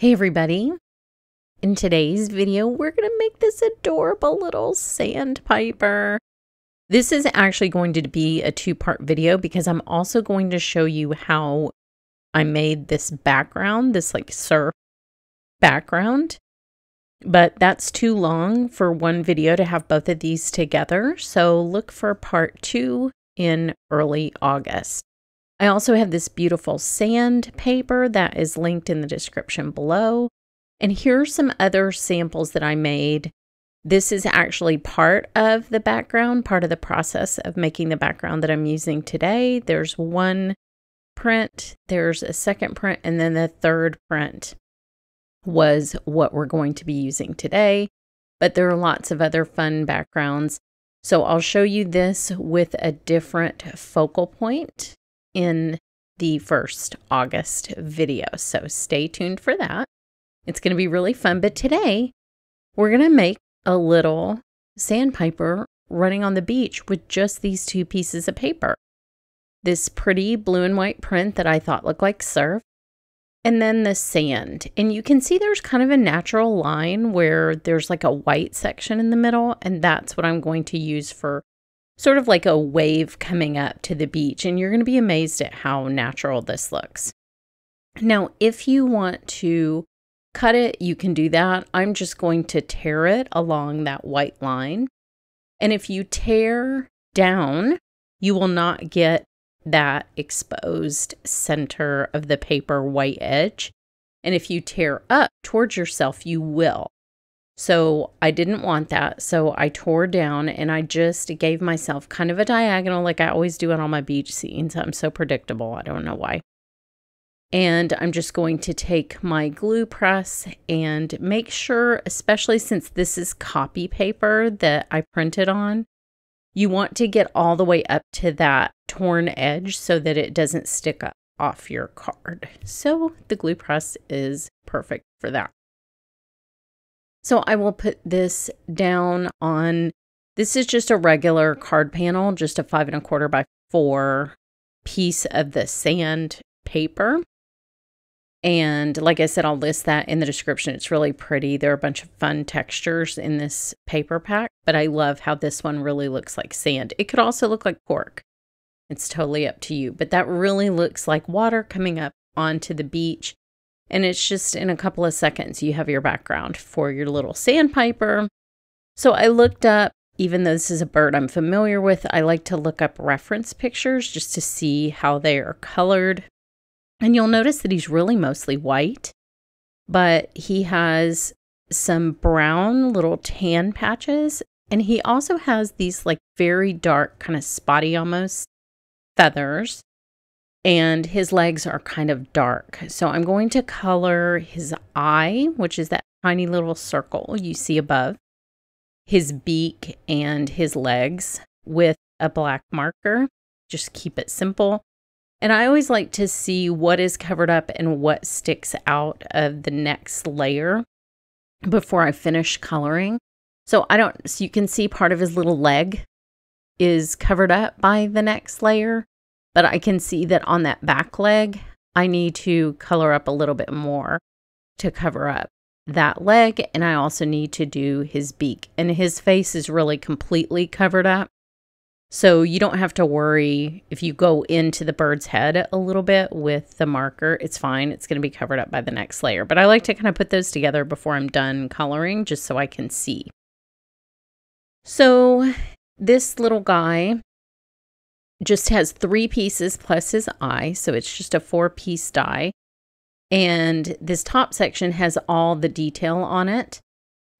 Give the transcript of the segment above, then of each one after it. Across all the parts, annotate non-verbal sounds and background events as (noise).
Hey everybody! In today's video, we're going to make this adorable little sandpiper. This is actually going to be a two-part video because I'm also going to show you how I made this background, this like surf background. But that's too long for one video to have both of these together, so look for part two in early August. I also have this beautiful sand paper that is linked in the description below. And here are some other samples that I made. This is actually part of the background, part of the process of making the background that I'm using today. There's one print, there's a second print, and then the third print was what we're going to be using today. But there are lots of other fun backgrounds. So I'll show you this with a different focal point in the first August video. So stay tuned for that. It's going to be really fun. But today, we're going to make a little sandpiper running on the beach with just these two pieces of paper. This pretty blue and white print that I thought looked like surf, and then the sand. And you can see there's kind of a natural line where there's like a white section in the middle, and that's what I'm going to use for sort of like a wave coming up to the beach, and you're going to be amazed at how natural this looks. Now, if you want to cut it, you can do that. I'm just going to tear it along that white line. And if you tear down, you will not get that exposed center of the paper white edge. And if you tear up towards yourself, you will. So I didn't want that. So I tore down and I just gave myself kind of a diagonal like I always do on all my beach scenes. I'm so predictable. I don't know why. And I'm just going to take my glue press and make sure, especially since this is copy paper that I printed on, you want to get all the way up to that torn edge so that it doesn't stick up off your card. So the glue press is perfect for that. So I will put this down on, this is just a regular card panel, just a five and a quarter by four piece of the sand paper. And like I said, I'll list that in the description. It's really pretty. There are a bunch of fun textures in this paper pack, but I love how this one really looks like sand. It could also look like cork. It's totally up to you, but that really looks like water coming up onto the beach. And it's just in a couple of seconds, you have your background for your little sandpiper. So I looked up, even though this is a bird I'm familiar with, I like to look up reference pictures just to see how they are colored. And you'll notice that he's really mostly white, but he has some brown little tan patches. And he also has these like very dark, kind of spotty almost feathers and his legs are kind of dark. So I'm going to color his eye, which is that tiny little circle you see above, his beak and his legs with a black marker. Just keep it simple. And I always like to see what is covered up and what sticks out of the next layer before I finish coloring. So I don't, so you can see part of his little leg is covered up by the next layer but I can see that on that back leg, I need to color up a little bit more to cover up that leg. And I also need to do his beak. And his face is really completely covered up. So you don't have to worry if you go into the bird's head a little bit with the marker. It's fine. It's going to be covered up by the next layer. But I like to kind of put those together before I'm done coloring just so I can see. So this little guy just has three pieces plus his eye. So it's just a four piece die. And this top section has all the detail on it.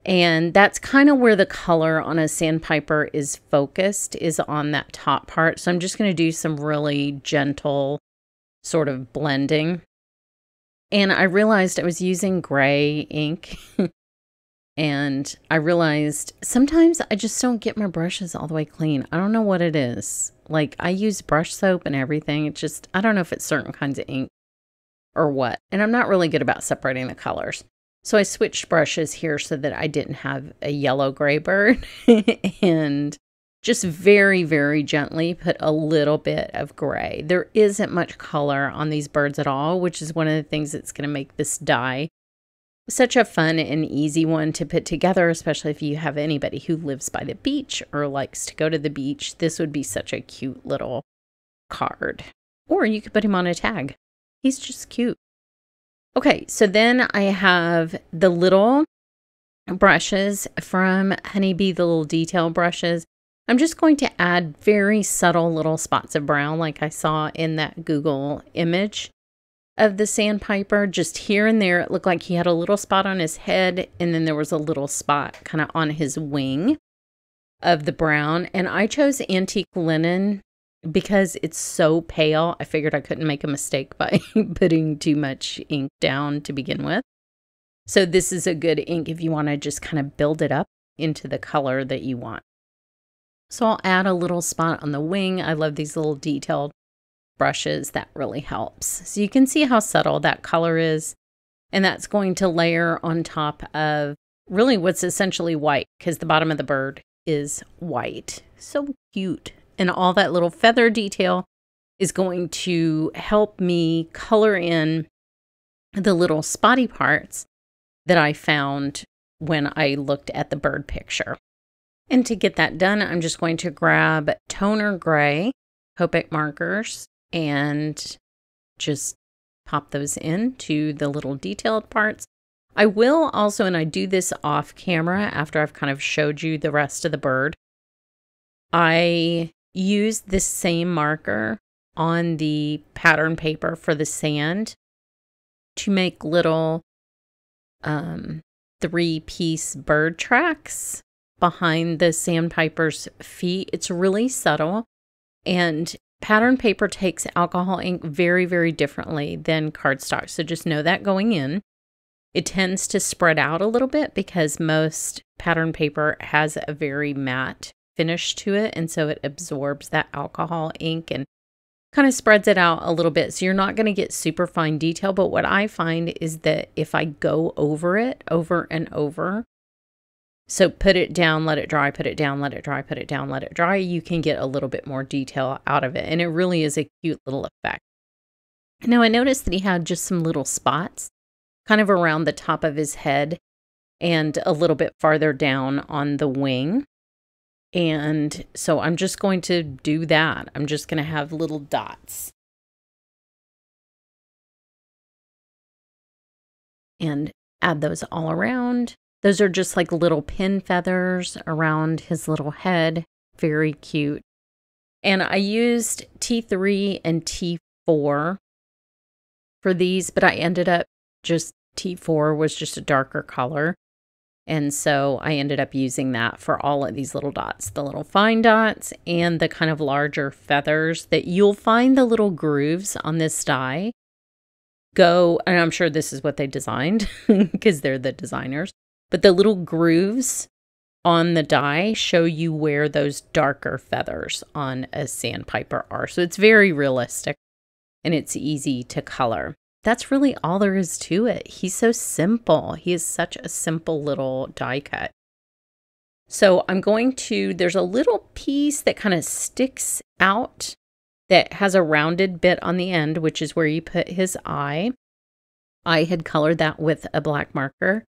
And that's kind of where the color on a sandpiper is focused, is on that top part. So I'm just going to do some really gentle sort of blending. And I realized I was using gray ink. (laughs) and I realized sometimes I just don't get my brushes all the way clean. I don't know what it is. Like I use brush soap and everything. It's just, I don't know if it's certain kinds of ink or what. And I'm not really good about separating the colors. So I switched brushes here so that I didn't have a yellow gray bird (laughs) and just very, very gently put a little bit of gray. There isn't much color on these birds at all, which is one of the things that's going to make this die such a fun and easy one to put together, especially if you have anybody who lives by the beach or likes to go to the beach. This would be such a cute little card. Or you could put him on a tag. He's just cute. Okay, so then I have the little brushes from Honeybee, the little detail brushes. I'm just going to add very subtle little spots of brown like I saw in that Google image of the sandpiper. Just here and there, it looked like he had a little spot on his head and then there was a little spot kind of on his wing of the brown. And I chose antique linen because it's so pale. I figured I couldn't make a mistake by (laughs) putting too much ink down to begin with. So this is a good ink if you want to just kind of build it up into the color that you want. So I'll add a little spot on the wing. I love these little detailed brushes. That really helps. So you can see how subtle that color is. And that's going to layer on top of really what's essentially white because the bottom of the bird is white. So cute. And all that little feather detail is going to help me color in the little spotty parts that I found when I looked at the bird picture. And to get that done, I'm just going to grab toner gray Copic markers and just pop those into the little detailed parts. I will also, and I do this off camera after I've kind of showed you the rest of the bird, I use the same marker on the pattern paper for the sand to make little um, three piece bird tracks behind the sandpiper's feet. It's really subtle. And pattern paper takes alcohol ink very, very differently than cardstock. So just know that going in. It tends to spread out a little bit because most pattern paper has a very matte finish to it. And so it absorbs that alcohol ink and kind of spreads it out a little bit. So you're not going to get super fine detail. But what I find is that if I go over it over and over, so put it down, let it dry, put it down, let it dry, put it down, let it dry, you can get a little bit more detail out of it. And it really is a cute little effect. Now I noticed that he had just some little spots kind of around the top of his head and a little bit farther down on the wing. And so I'm just going to do that. I'm just going to have little dots. And add those all around. Those are just like little pin feathers around his little head. Very cute. And I used T3 and T4 for these, but I ended up just T4 was just a darker color. And so I ended up using that for all of these little dots, the little fine dots and the kind of larger feathers that you'll find the little grooves on this die go, and I'm sure this is what they designed (laughs) because they're the designers, but the little grooves on the die show you where those darker feathers on a sandpiper are. So it's very realistic and it's easy to color that's really all there is to it. He's so simple. He is such a simple little die cut. So I'm going to, there's a little piece that kind of sticks out that has a rounded bit on the end, which is where you put his eye. I had colored that with a black marker.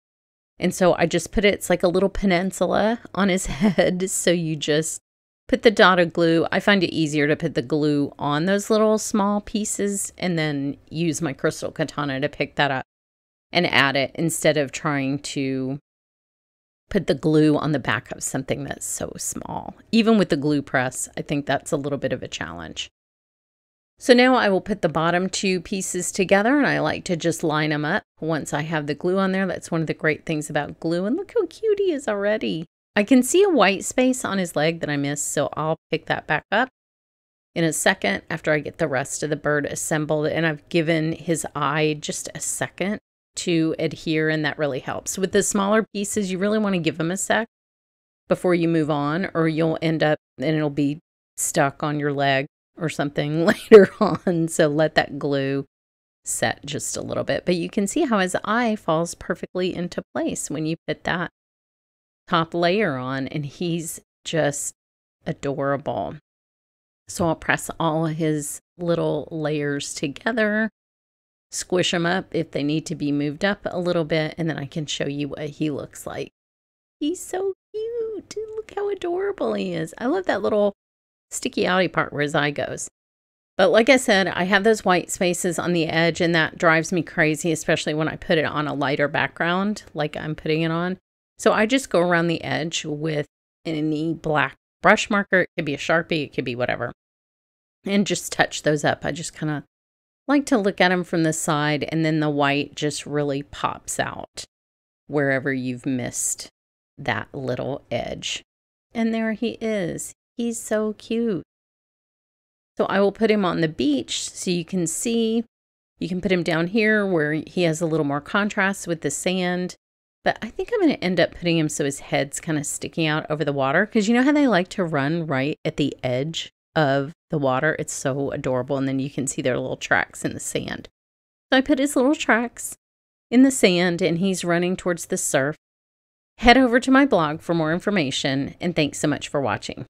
And so I just put it, it's like a little peninsula on his (laughs) head. So you just put the dotted glue. I find it easier to put the glue on those little small pieces and then use my crystal katana to pick that up and add it instead of trying to put the glue on the back of something that's so small. Even with the glue press, I think that's a little bit of a challenge. So now I will put the bottom two pieces together and I like to just line them up once I have the glue on there. That's one of the great things about glue. And look how cute he is already. I can see a white space on his leg that I missed, so I'll pick that back up in a second after I get the rest of the bird assembled. And I've given his eye just a second to adhere, and that really helps. With the smaller pieces, you really want to give them a sec before you move on, or you'll end up and it'll be stuck on your leg or something (laughs) later on. So let that glue set just a little bit. But you can see how his eye falls perfectly into place when you put that top layer on and he's just adorable. So I'll press all his little layers together squish them up if they need to be moved up a little bit, and then I can show you what he looks like. He's so cute. Look how adorable he is. I love that little sticky outy part where his eye goes. But like I said, I have those white spaces on the edge, and that drives me crazy, especially when I put it on a lighter background like I'm putting it on. So I just go around the edge with any black brush marker. It could be a Sharpie, it could be whatever. And just touch those up. I just kind of like to look at them from the side, and then the white just really pops out wherever you've missed that little edge. And there he is. He's so cute. So I will put him on the beach so you can see. You can put him down here where he has a little more contrast with the sand. But I think I'm going to end up putting him so his head's kind of sticking out over the water. Because you know how they like to run right at the edge of the water? It's so adorable. And then you can see their little tracks in the sand. So I put his little tracks in the sand and he's running towards the surf. Head over to my blog for more information. And thanks so much for watching.